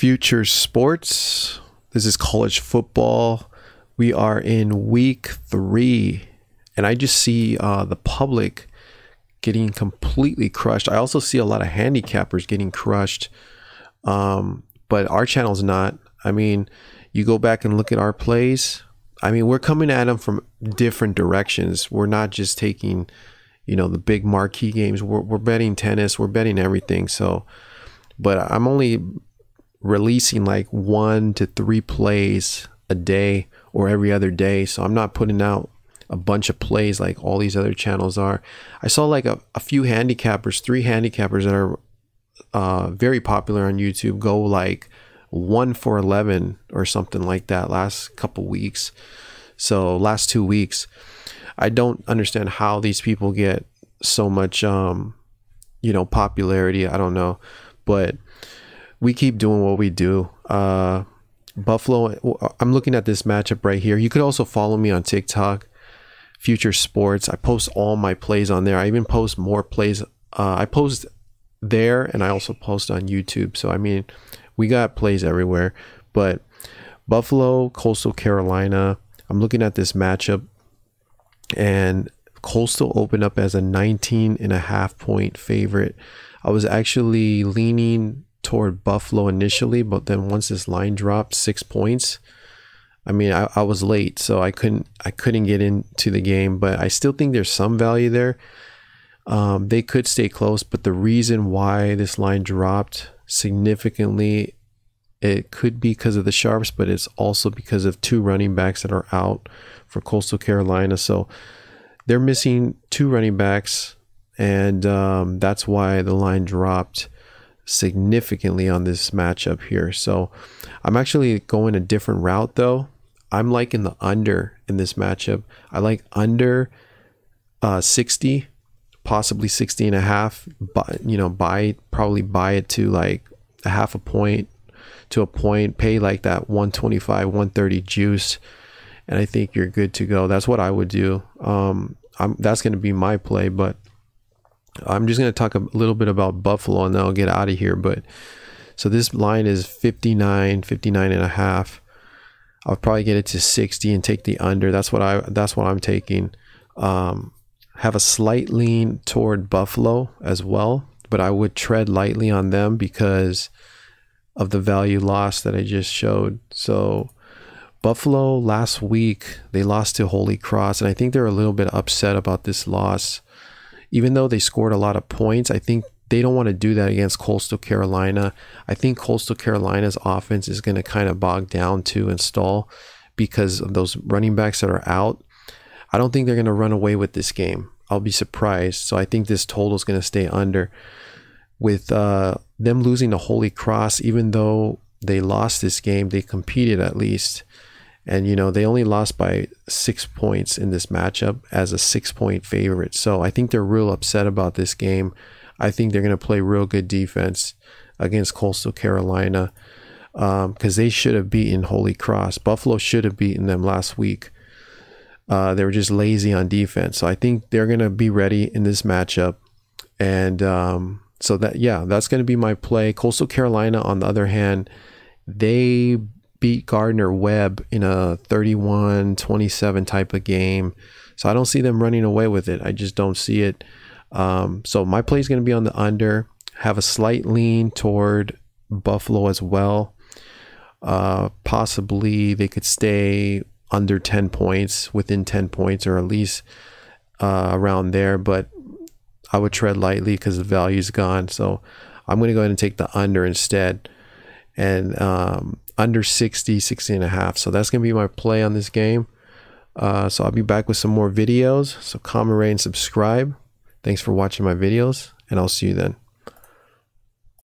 Phuture Sports. This is college football. We are in week three, and I just see uh, the public getting completely crushed. I also see a lot of handicappers getting crushed, um, but our channel's not. I mean, you go back and look at our plays. I mean, we're coming at them from different directions. We're not just taking, you know, the big marquee games. We're, we're betting tennis. We're betting everything. So, but I'm only releasing like one to three plays a day or every other day. So I'm not putting out a bunch of plays like all these other channels are. I saw like a, a few handicappers, three handicappers that are uh, very popular on YouTube go like one for 11 or something like that last couple weeks. So last two weeks, I don't understand how these people get so much, um, you know, popularity. I don't know, but we keep doing what we do. Uh, Buffalo, I'm looking at this matchup right here. You could also follow me on TikTok, Phuture Sports. I post all my plays on there. I even post more plays. Uh, I post there and I also post on YouTube. So, I mean, we got plays everywhere. But Buffalo, Coastal Carolina, I'm looking at this matchup and Coastal opened up as a 19 and a half point favorite. I was actually leaning toward Buffalo initially, but then once this line dropped six points, I mean, I, I was late, so I couldn't I couldn't get into the game, but I still think there's some value there. Um, they could stay close, but the reason why this line dropped significantly, it could be because of the sharps, but it's also because of two running backs that are out for Coastal Carolina. So they're missing two running backs, and um, that's why the line dropped significantly on this matchup here. So I'm actually going a different route though. I'm liking the under in this matchup. I like under uh, 60, possibly 60 and a half, but you know, buy probably buy it to like a half a point to a point, pay like that 125, 130 juice, and I think you're good to go. That's what I would do. Um, I'm, that's going to be my play, but I'm just going to talk a little bit about Buffalo and then I'll get out of here. But so this line is 59, 59 and a half. I'll probably get it to 60 and take the under. That's what I that's what I'm taking. Um, have a slight lean toward Buffalo as well, but I would tread lightly on them because of the value loss that I just showed. So Buffalo last week they lost to Holy Cross, and I think they're a little bit upset about this loss even though they scored a lot of points, I think they don't want to do that against Coastal Carolina. I think Coastal Carolina's offense is going to kind of bog down to install because of those running backs that are out. I don't think they're going to run away with this game. I'll be surprised. So I think this total is going to stay under. With uh, them losing the Holy Cross, even though they lost this game, they competed at least. And, you know, they only lost by six points in this matchup as a six point favorite. So I think they're real upset about this game. I think they're going to play real good defense against Coastal Carolina because um, they should have beaten Holy Cross. Buffalo should have beaten them last week. Uh, they were just lazy on defense. So I think they're going to be ready in this matchup. And um, so that, yeah, that's going to be my play. Coastal Carolina, on the other hand, they beat Gardner Webb in a 31 27 type of game. So I don't see them running away with it. I just don't see it. Um, so my play is going to be on the under, have a slight lean toward Buffalo as well. Uh, possibly they could stay under 10 points, within 10 points, or at least uh, around there. But I would tread lightly because the value's gone. So I'm going to go ahead and take the under instead. And um, under 60, 60 and a half. So that's going to be my play on this game. Uh, so I'll be back with some more videos. So comment, rate, and subscribe. Thanks for watching my videos, and I'll see you then.